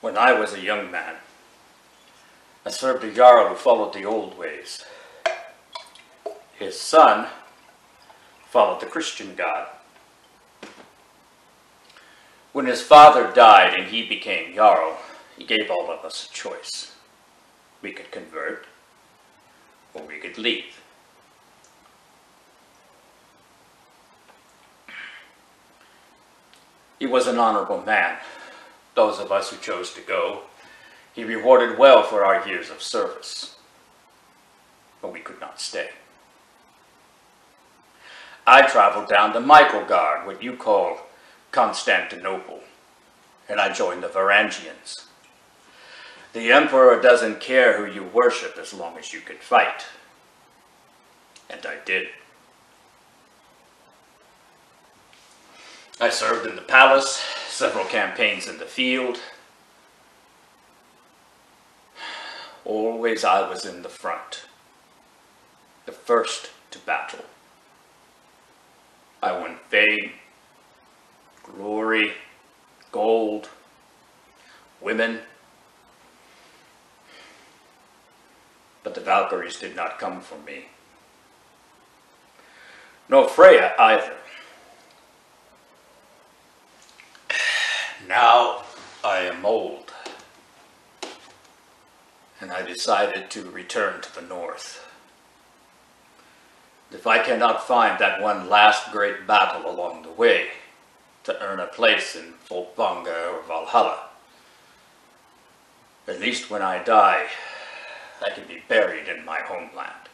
When I was a young man, I served a Jarl who followed the old ways. His son followed the Christian God. When his father died and he became Jarl, he gave all of us a choice. We could convert, or we could leave. He was an honorable man. Those of us who chose to go, he rewarded well for our years of service. But we could not stay. I traveled down to Miklagard, what you call Constantinople, and I joined the Varangians. The Emperor doesn't care who you worship as long as you can fight. And I did. I served in the palace, several campaigns in the field. Always I was in the front, the first to battle. I won fame, glory, gold, women. But the Valkyries did not come for me. No Freya either. Now I am old, and I decided to return to the north. If I cannot find that one last great battle along the way to earn a place in Folkvangr or Valhalla, at least when I die, I can be buried in my homeland.